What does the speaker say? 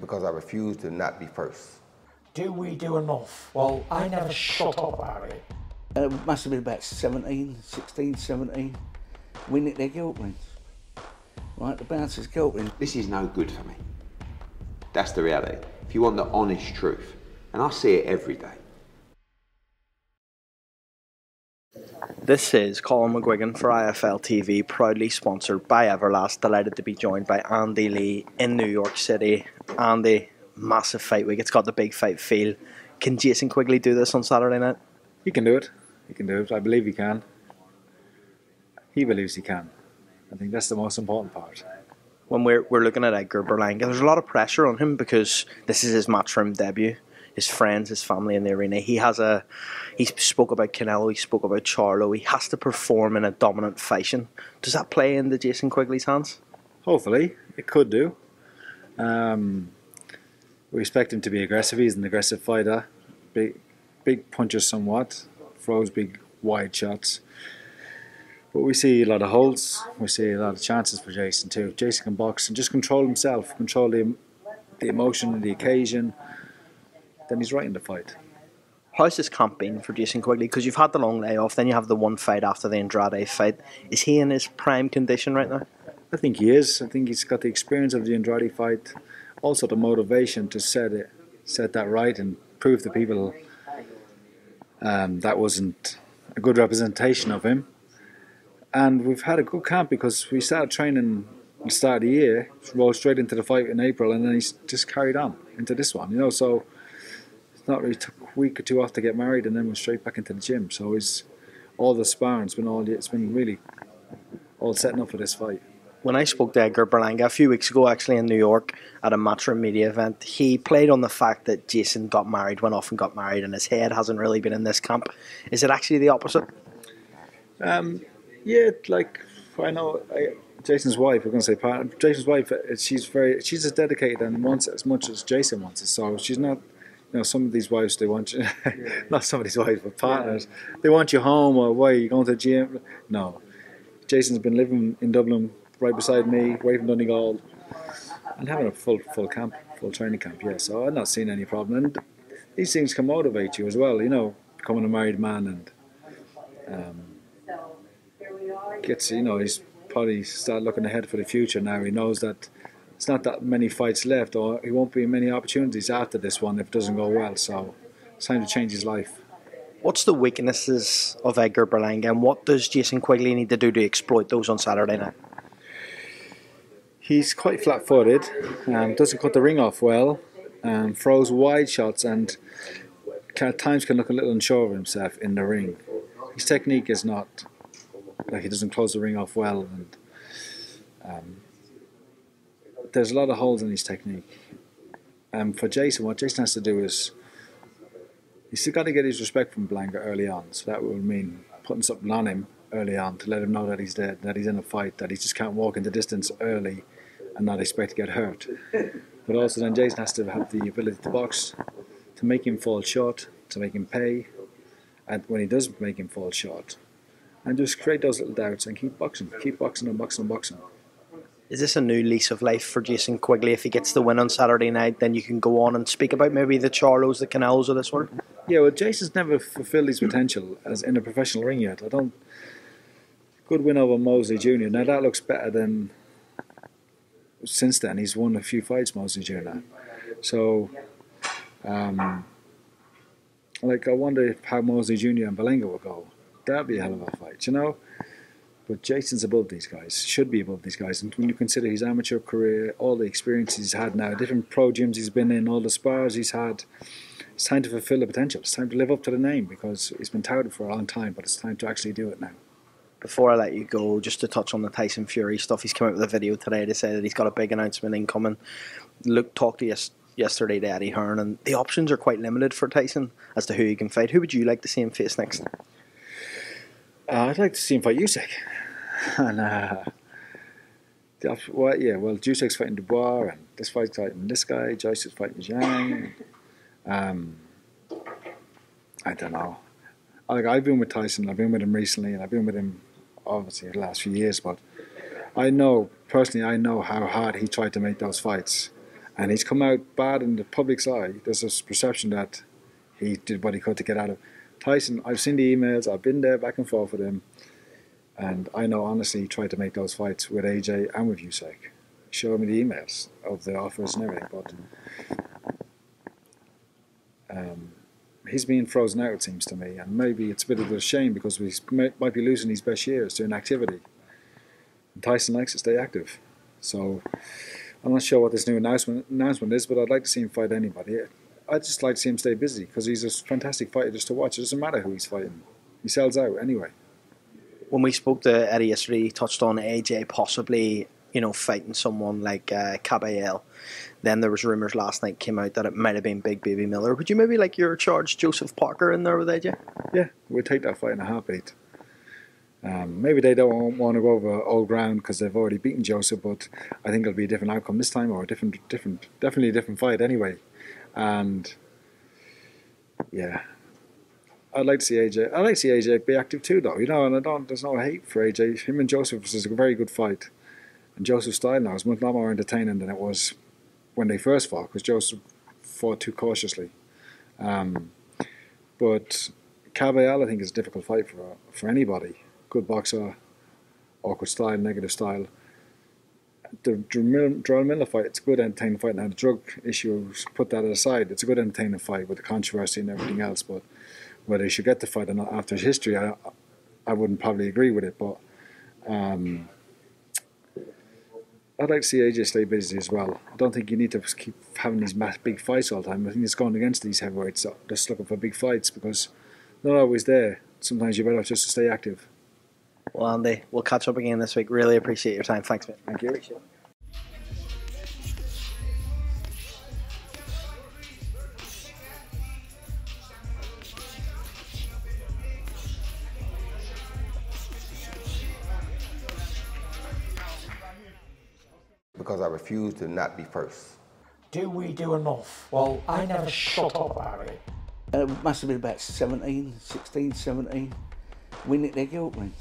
because I refuse to not be first. Do we do enough? Well, I never shut up about it. Uh, it must have been about 17, 16, 17. We nicked their guilt rings. Right, the bouncer's guilt ring. This is no good for me. That's the reality. If you want the honest truth, and I see it every day. This is Colm McGuigan for IFL TV, proudly sponsored by Everlast. Delighted to be joined by Andy Lee in New York City. Andy, massive fight week. It's got the big fight feel. Can Jason Quigley do this on Saturday night? He can do it. He can do it. I believe he can. He believes he can. I think that's the most important part. When we're, we're looking at Edgar Berlanga, there's a lot of pressure on him because this is his matchroom debut. His friends, his family in the arena. He has a. He spoke about Canelo. He spoke about Charlo. He has to perform in a dominant fashion. Does that play into Jason Quigley's hands? Hopefully, it could do. Um, we expect him to be aggressive. He's an aggressive fighter. Big, big puncher somewhat. Throws big wide shots. But we see a lot of holds. We see a lot of chances for Jason too. Jason can box and just control himself, control the, the emotion, and the occasion. Then he's right in the fight. How's this camp been for Jason Quigley? Because you've had the long layoff, then you have the one fight after the Andrade fight. Is he in his prime condition right now? I think he is. I think he's got the experience of the Andrade fight, also the motivation to set it, set that right, and prove to people um, that wasn't a good representation of him. And we've had a good camp because we started training at the start of the year, rolled straight into the fight in April, and then he's just carried on into this one. You know, so it's not really took a week or two off to get married, and then we're straight back into the gym. So he's all the sparring. It's been all. It's been really all setting up for this fight. When I spoke to Edgar Berlanga a few weeks ago, actually in New York at a Matchroom media event, he played on the fact that Jason got married, went off and got married, and his head hasn't really been in this camp. Is it actually the opposite? Um, yeah, like I know I, Jason's wife. We're going to say partner. Jason's wife. uh, She's very. She's as dedicated and wants it as much as Jason wants it. So she's not. You know, some of these wives they want you. not some of these wives, but partners. They want you home or why are you going to the gym? No. Jason's been living in Dublin right beside me, away from Donegal, and having a full full camp, full training camp. Yeah, so I'm not seeing any problem. And these things can motivate you as well. You know, becoming a married man and. Um, gets you know he's probably start looking ahead for the future now. He knows that it's not that many fights left, or he won't be many opportunities after this one if it doesn't go well. So it's time to change his life. What's the weaknesses of Edgar Berlanga, and what does Jason Quigley need to do to exploit those on Saturday night? He's quite flat-footed, um, doesn't cut the ring off well, um, throws wide shots, and at times can look a little unsure of himself in the ring. His technique is not like he doesn't close the ring off well, and um, there's a lot of holes in his technique. And for Jason, what Jason has to do is he's still got to get his respect from Berlanga early on. So that will mean putting something on him early on to let him know that he's there, that he's in a fight, that he just can't walk in the distance early and not expect to get hurt. But also then Jason has to have the ability to box, to make him fall short, to make him pay, and when he does make him fall short, and just create those little doubts and keep boxing, keep boxing and boxing and boxing. Is this a new lease of life for Jason Quigley? If he gets the win on Saturday night, then you can go on and speak about maybe the Charlos, the Canelos, or this world. Yeah, well, Jason's never fulfilled his potential as in a professional ring yet. I don't. Good win over Mosley Jr. Now that looks better than since then. He's won a few fights, Mosley Jr. So, um, like, I wonder if how Mosley Jr. and Berlanga will go. That'd be a hell of a fight, you know. But Jason's above these guys, should be above these guys. And when you consider his amateur career, all the experience he's had now, different pro gyms he's been in, all the spars he's had, it's time to fulfill the potential. It's time to live up to the name because he's been touted for a long time, but it's time to actually do it now. Before I let you go, just to touch on the Tyson Fury stuff, he's come out with a video today to say that he's got a big announcement incoming. Luke talked to us yesterday to Eddie Hearn, and the options are quite limited for Tyson as to who he can fight. Who would you like to see him face next? Uh, I'd like to see him fight Usyk. and uh, well, yeah, well, Usyk's fighting Dubois, and this fight's fighting this guy. Joyce is fighting Zhang. Um, I don't know. Like I've been with Tyson, I've been with him recently, and I've been with him obviously the last few years. But I know personally, I know how hard he tried to make those fights, and he's come out bad in the public's eye. There's this perception that he did what he could to get out of Tyson. I've seen the emails. I've been there back and forth with him, and I know honestly he tried to make those fights with AJ and with Usyk. Show me the emails of the offers and everything, but um, he's being frozen out. It seems to me, and maybe it's a bit of a shame because we might be losing his best years to inactivity. And Tyson likes to stay active, so I'm not sure what this new announcement announcement is, but I'd like to see him fight anybody. I'd just like to see him stay busy because he's a fantastic fighter just to watch. It doesn't matter who he's fighting; he sells out anyway. When we spoke to Eddie yesterday, he touched on AJ possibly, you know, fighting someone like uh, Kabayel. Then there was rumours last night came out that it might have been Big Baby Miller. Would you maybe like your charge Joseph Parker in there with AJ? Yeah, we'd take that fight in a heartbeat. Um, maybe they don't want to go over old ground because they've already beaten Joseph, but I think it'll be a different outcome this time, or a different, different, definitely a different fight anyway. And yeah, I'd like to see AJ. I'd like to see AJ be active too, though. You know, and I don't. There's no hate for AJ. Him and Joseph was a very good fight, and Joseph's style now is much more entertaining than it was when they first fought, because Joseph fought too cautiously. Um, but Kabayel, I think, is a difficult fight for for anybody good boxer, awkward style, negative style. The Jarrell Miller fight, it's a good entertaining fight. Now the drug issues, put that aside, it's a good entertaining fight with the controversy and everything else. But whether he should get the fight or not after his history, I, I wouldn't probably agree with it. But um, I'd like to see AJ stay busy as well. I don't think you need to keep having these mass, big fights all the time. I think it's going against these heavyweights, just looking for big fights because they're not always there. Sometimes you're better just to stay active. Well, Andy, we'll catch up again this week. Really appreciate your time. Thanks, mate. Thank you. Because I refuse to not be first. Do we do enough? Well, I never shut up about it. Uh, it must have been about 17, 16, 17. We nicked their guilt rings.